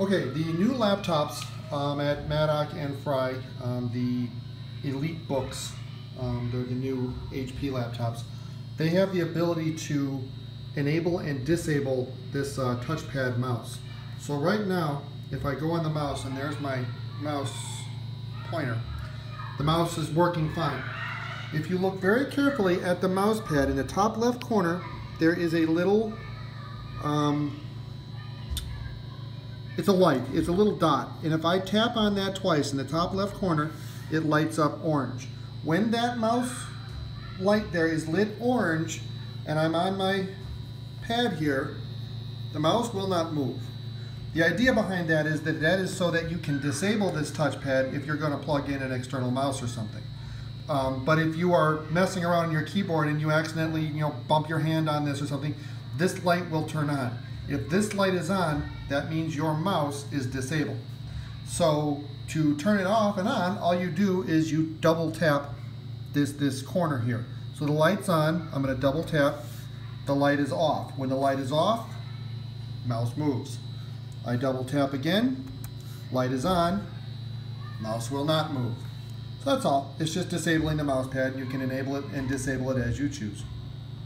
Okay, the new laptops um, at Maddock and Fry, um, the EliteBooks, um, they're the new HP laptops. They have the ability to enable and disable this uh, touchpad mouse. So right now, if I go on the mouse and there's my mouse pointer, the mouse is working fine. If you look very carefully at the mouse pad in the top left corner, there is a little um, it's a light, it's a little dot. And if I tap on that twice in the top left corner, it lights up orange. When that mouse light there is lit orange and I'm on my pad here, the mouse will not move. The idea behind that is that that is so that you can disable this touchpad if you're going to plug in an external mouse or something. Um, but if you are messing around on your keyboard and you accidentally you know bump your hand on this or something, this light will turn on. If this light is on, that means your mouse is disabled. So to turn it off and on, all you do is you double tap this, this corner here. So the light's on, I'm gonna double tap, the light is off. When the light is off, mouse moves. I double tap again, light is on, mouse will not move. So that's all. It's just disabling the mouse pad. You can enable it and disable it as you choose.